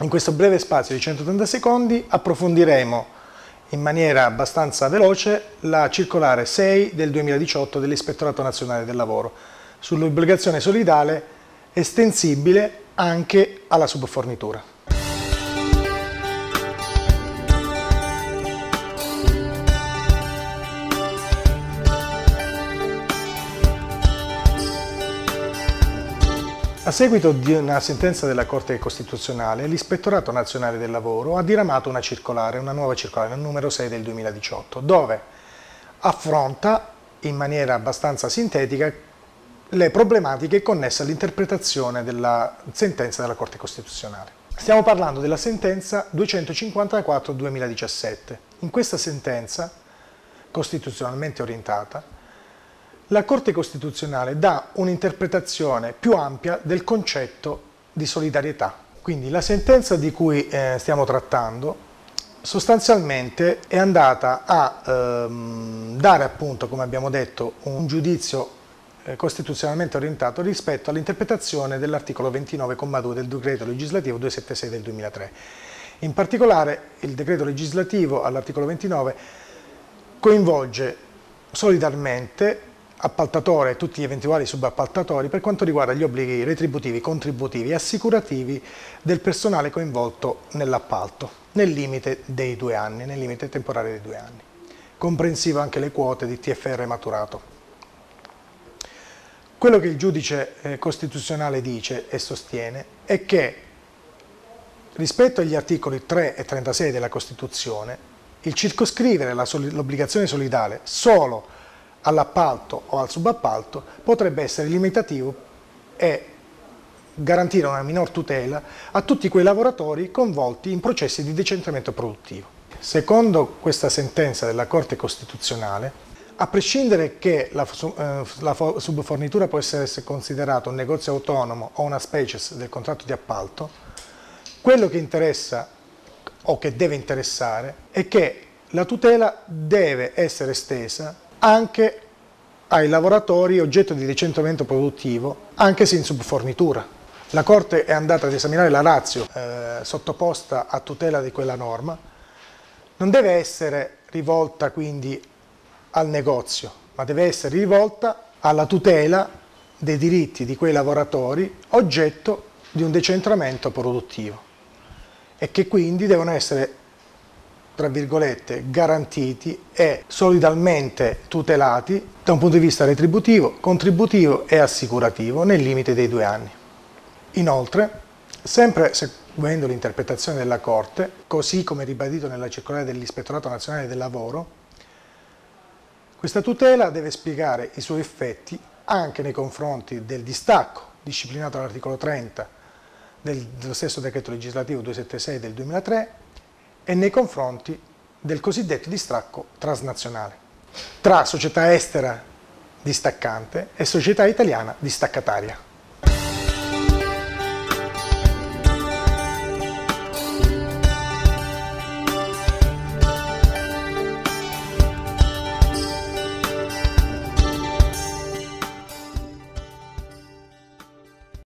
In questo breve spazio di 130 secondi approfondiremo in maniera abbastanza veloce la circolare 6 del 2018 dell'Ispettorato Nazionale del Lavoro sull'obbligazione solidale estensibile anche alla subfornitura. A seguito di una sentenza della Corte Costituzionale, l'Ispettorato Nazionale del Lavoro ha diramato una circolare, una nuova circolare, numero 6 del 2018, dove affronta in maniera abbastanza sintetica le problematiche connesse all'interpretazione della sentenza della Corte Costituzionale. Stiamo parlando della sentenza 254-2017. In questa sentenza, costituzionalmente orientata, la Corte Costituzionale dà un'interpretazione più ampia del concetto di solidarietà. Quindi la sentenza di cui eh, stiamo trattando sostanzialmente è andata a ehm, dare appunto, come abbiamo detto, un giudizio eh, costituzionalmente orientato rispetto all'interpretazione dell'articolo 29,2 del decreto legislativo 276 del 2003. In particolare il decreto legislativo all'articolo 29 coinvolge solidarmente appaltatore e tutti gli eventuali subappaltatori per quanto riguarda gli obblighi retributivi, contributivi e assicurativi del personale coinvolto nell'appalto, nel limite dei due anni, nel limite temporale dei due anni, comprensivo anche le quote di TFR maturato. Quello che il giudice eh, costituzionale dice e sostiene è che rispetto agli articoli 3 e 36 della Costituzione, il circoscrivere l'obbligazione solidale solo all'appalto o al subappalto potrebbe essere limitativo e garantire una minor tutela a tutti quei lavoratori coinvolti in processi di decentramento produttivo. Secondo questa sentenza della Corte Costituzionale, a prescindere che la, eh, la subfornitura può essere considerata un negozio autonomo o una species del contratto di appalto, quello che interessa o che deve interessare è che la tutela deve essere estesa anche ai lavoratori oggetto di decentramento produttivo, anche se in subfornitura. La Corte è andata ad esaminare la razio eh, sottoposta a tutela di quella norma, non deve essere rivolta quindi al negozio, ma deve essere rivolta alla tutela dei diritti di quei lavoratori oggetto di un decentramento produttivo e che quindi devono essere tra virgolette, garantiti e solidalmente tutelati da un punto di vista retributivo, contributivo e assicurativo nel limite dei due anni. Inoltre, sempre seguendo l'interpretazione della Corte, così come ribadito nella circolare dell'Ispettorato Nazionale del Lavoro, questa tutela deve spiegare i suoi effetti anche nei confronti del distacco disciplinato all'articolo 30 dello stesso decreto legislativo 276 del 2003 e nei confronti del cosiddetto distacco transnazionale tra società estera distaccante e società italiana distaccataria.